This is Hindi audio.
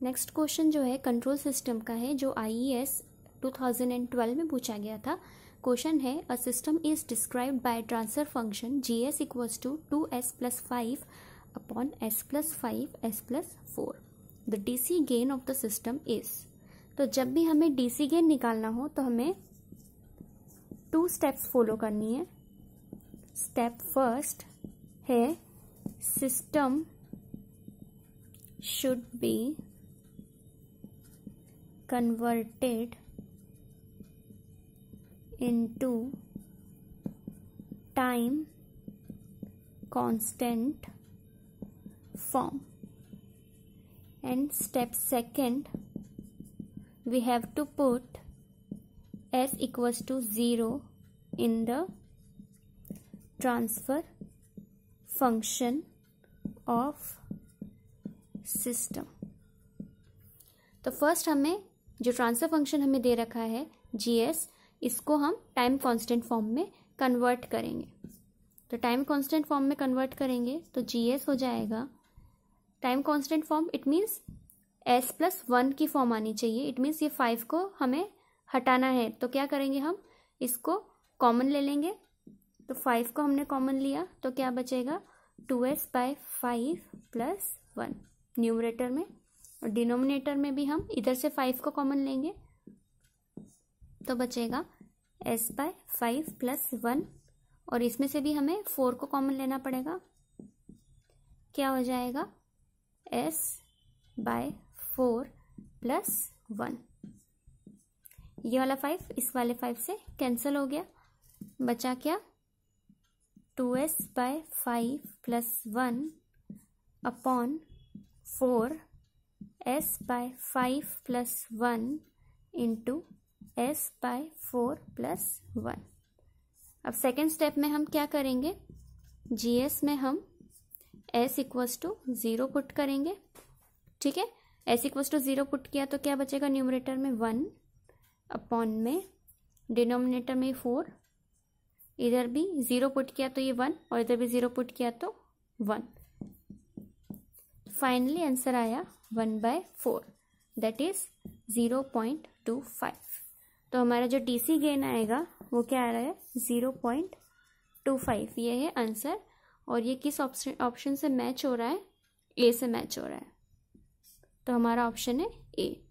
नेक्स्ट क्वेश्चन जो है कंट्रोल सिस्टम का है, जो I E S two thousand and twelve में पूछा गया था। क्वेश्चन है a system is described by transfer function G S equals to two S plus five upon S plus five S plus four the D C gain of the system is तो जब भी हमें डी सी गेन निकालना हो तो हमें टू स्टेप्स फॉलो करनी है। स्टेप फ़र्स्ट है system should be converted into time constant form and step second we have to put s equals to 0 in the transfer function of system तो फ़र्स्ट हमें जो ट्रांसफ़र फ़ंक्शन हमें दे रखा है जीएस इसको हम टाइम कांस्टेंट फॉर्म में कन्वर्ट करेंगे। तो टाइम कांस्टेंट फॉर्म में कन्वर्ट करेंगे तो जीएस हो जाएगा। Time constant form it means S plus one की फॉर्म आनी चाहिए। इट मीन्स ये फाइव को हमें हटाना है। तो क्या करेंगे हम? इसको कॉमन ले लेंगे। तो फाइव को हमने कॉमन लिया तो क्या बचेगा? Two S by five plus one numerator में और डिनोमिनेटर में भी हम इधर से फाइव को कॉमन लेंगे। तो बचेगा S by five plus one और इसमें से भी हमें फोर को कॉमन लेना पड़ेगा। क्या हो जाएगा? S by four plus one ये वाला फाइव इस वाले फाइव से कैंसिल हो गया। बचा क्या? Two S by five plus one upon four S by five plus one into S by four plus one अब सेकेंड स्टेप में हम क्या करेंगे? जी एस में हम S equals to zero put करेंगे। ठीक है? S equals to zero put किया तो क्या बचेगा न्यूमरेटर में? वन अपॉन में डिनोमिनेटर में फोर इधर भी ज़ीरो पुट किया तो ये वन और इधर भी ज़ीरो पुट किया तो वन फाइनली आंसर आया one by four that is zero point two five तो हमारा जो डी सी गेन आएगा, वो क्या आ रहा है? ज़ीरो पॉइंट टू फाइव ये है आंसर और ये किस ऑप्शन ऑप्शन से मैच हो रहा है? ए से मैच हो रहा है. तो हमारा ऑप्शन है ए